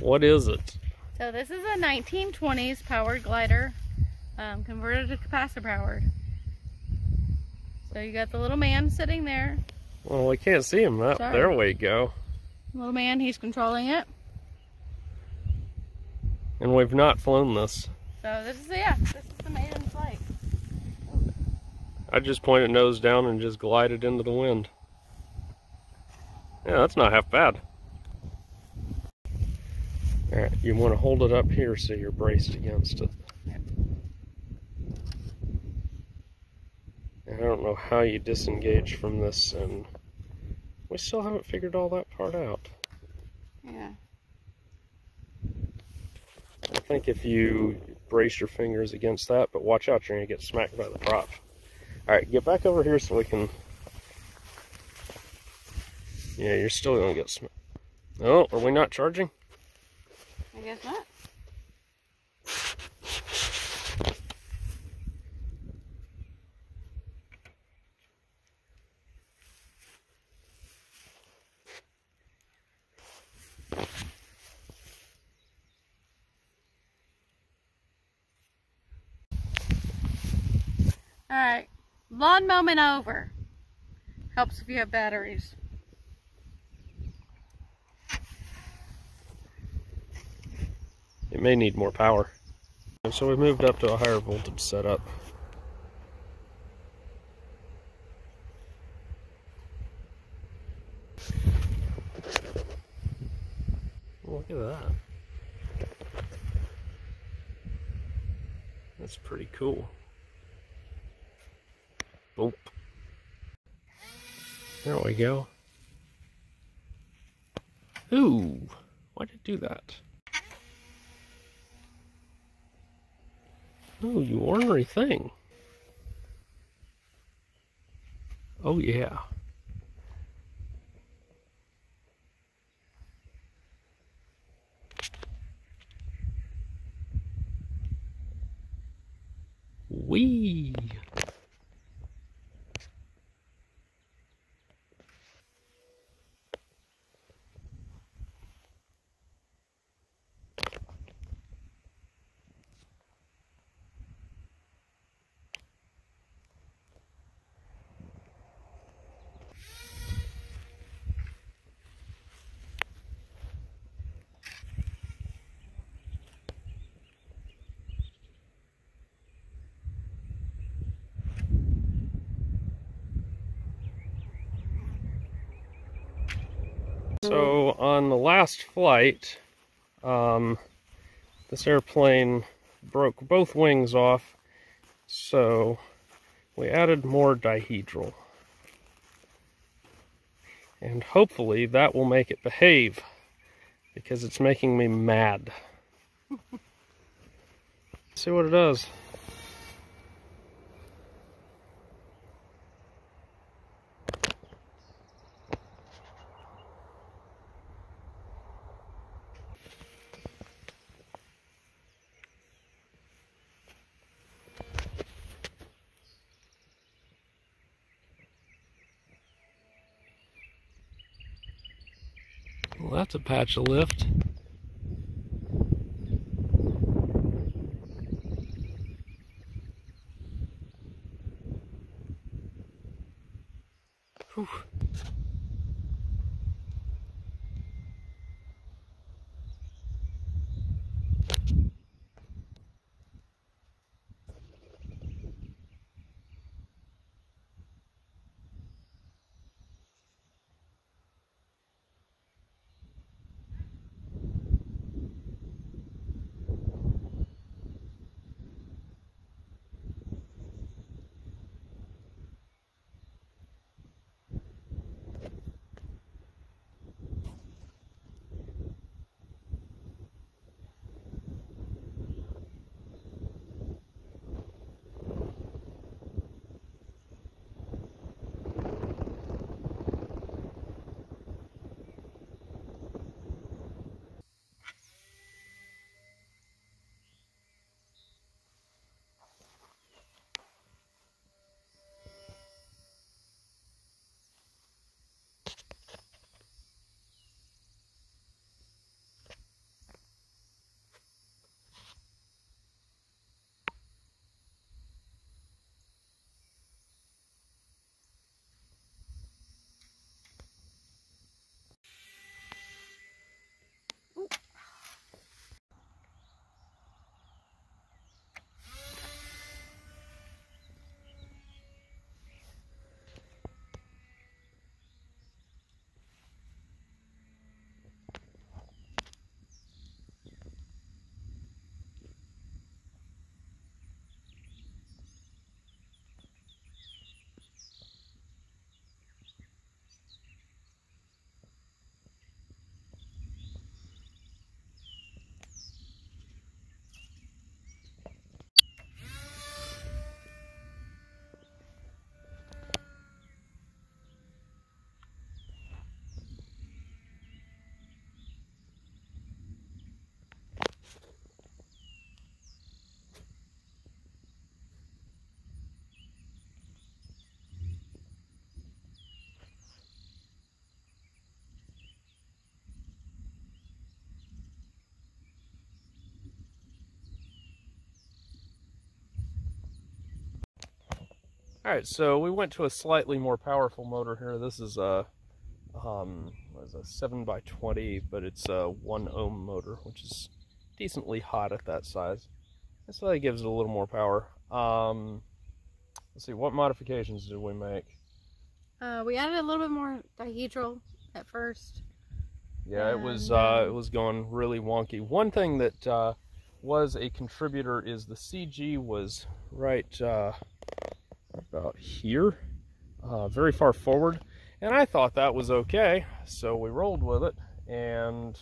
What is it? So this is a 1920s powered glider, um, converted to capacitor powered. So you got the little man sitting there. Well, we can't see him. Sorry. there we go. Little man, he's controlling it. And we've not flown this. So this is, yeah, this is the maiden flight. I just pointed nose down and just glided into the wind. Yeah, that's not half bad. Alright, you want to hold it up here so you're braced against it. And I don't know how you disengage from this, and we still haven't figured all that part out. Yeah. I think if you brace your fingers against that, but watch out, you're going to get smacked by the prop. Alright, get back over here so we can... Yeah, you're still going to get smacked. Oh, are we not charging? Guess not. All right, lawn moment over. Helps if you have batteries. May need more power. So we moved up to a higher voltage setup. Look at that. That's pretty cool. Boop. There we go. Ooh, why did it do that? Oh, you ornery thing. Oh, yeah. Wee. So on the last flight, um, this airplane broke both wings off, so we added more dihedral. And hopefully that will make it behave, because it's making me mad. See what it does. Well, that's a patch of lift. All right, so we went to a slightly more powerful motor here. This is a um, what is a seven by twenty, but it's a one ohm motor, which is decently hot at that size. And so that gives it a little more power. Um, let's see, what modifications did we make? Uh, we added a little bit more dihedral at first. Yeah, it was uh, it was going really wonky. One thing that uh, was a contributor is the CG was right uh, about here, uh, very far forward, and I thought that was okay, so we rolled with it. And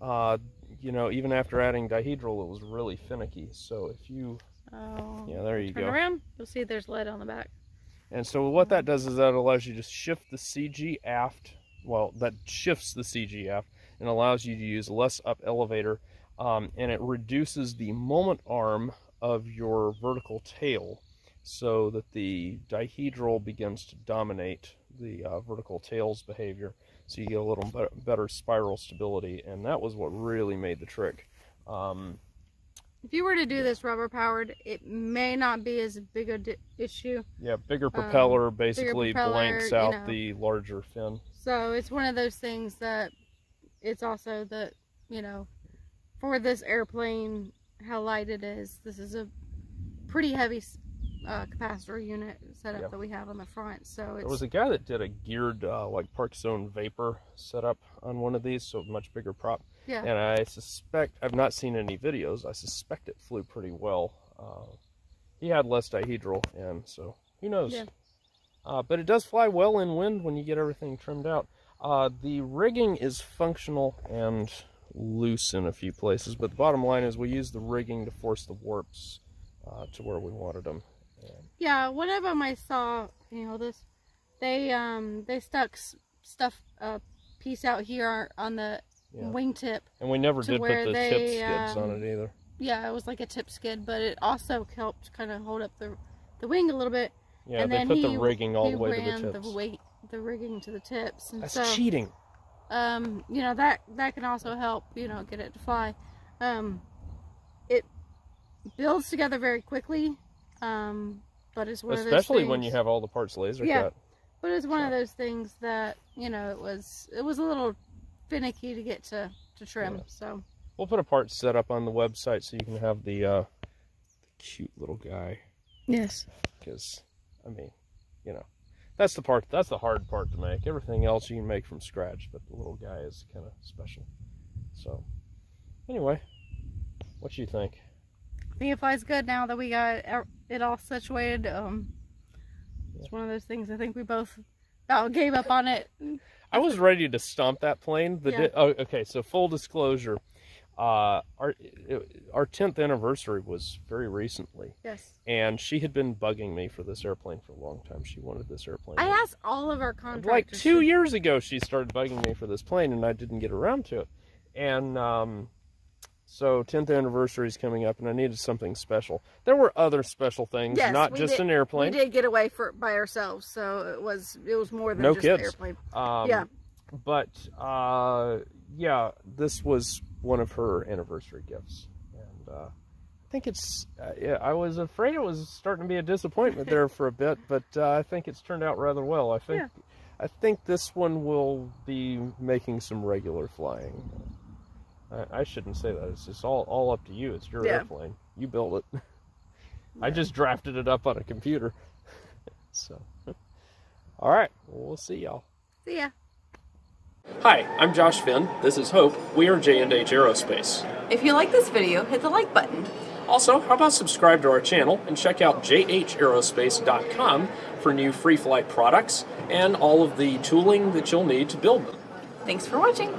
uh, you know, even after adding dihedral, it was really finicky. So if you, Oh, yeah, there you turn go. around. You'll see there's lead on the back. And so what that does is that allows you to shift the CG aft. Well, that shifts the CG aft and allows you to use less up elevator, um, and it reduces the moment arm of your vertical tail, so that the dihedral begins to dominate the uh, vertical tail's behavior. So you get a little better spiral stability, and that was what really made the trick. Um, If you were to do this rubber powered, it may not be as big a issue. yeah, bigger propeller Um, basically propeller, blanks you out know. the larger fin. So it's one of those things that it's also that, you know, for this airplane, how light it is, this is a pretty heavy uh, capacitor unit setup Yeah. that we have on the front. So There was a guy that did a geared, uh, like Park Zone Vapor setup on one of these, so much bigger prop. yeah. And I suspect, I've not seen any videos, I suspect it flew pretty well. Uh, he had less dihedral, and so who knows? Yeah. Uh, but it does fly well in wind when you get everything trimmed out. Uh, the rigging is functional and loose in a few places, but the bottom line is we use the rigging to force the warps uh, to where we wanted them. Yeah, one of them I saw. You know, this? They um they stuck stuff a piece out here on the Yeah. wingtip. And we never did put the they, tip skids on um, it either. Yeah, it was like a tip skid, but it also helped kind of hold up the the wing a little bit. Yeah, and they then put he, the rigging all he the way to ran the tips. weight the rigging to the tips, and That's so cheating. um you know that that can also help you know get it to fly. Um, it builds together very quickly. Um, but it's one of those Especially when you have all the parts laser Yeah. cut. But it's one of those things that you know it was it was a little finicky to get to to trim. Yeah. So We'll put a part set up on the website so you can have the, uh, the cute little guy. yes, Because, I mean, you know, that's the part, that's the hard part to make. Everything else you can make from scratch, but the little guy is kind of special. So, anyway, what do you think? I think it flies good now that we got er- it all situated. Um, it's one of those things. I think we both about gave up on it. I was ready to stomp that plane. The Yeah. oh, okay. So full disclosure, uh, our our tenth anniversary was very recently, Yes, and she had been bugging me for this airplane for a long time. She wanted this airplane. I asked all of our contractors. like two years ago, she started bugging me for this plane, and I didn't get around to it. And um, so tenth anniversary is coming up, and I needed something special. There were other special things, Yes, not just did- an airplane. We did get away for by ourselves, so it was it was more than No just kids. airplane. Um, Yeah. But uh, yeah, this was one of her anniversary gifts, and uh, I think it's. Uh, yeah, I was afraid it was starting to be a disappointment there for a bit, but uh, I think it's turned out rather well. I think. Yeah. I think this one will be making some regular flying. I, I shouldn't say that. It's just all all up to you. It's your Yeah. airplane. You built it. I just drafted it up on a computer. so, all right. Well, we'll see y'all. See ya. Hi, I'm Josh Finn. This is Hope. We are J&H Aerospace. If you like this video, hit the like button. Also, how about subscribe to our channel and check out jhaerospace.com for new free flight products and all of the tooling that you'll need to build them. Thanks for watching.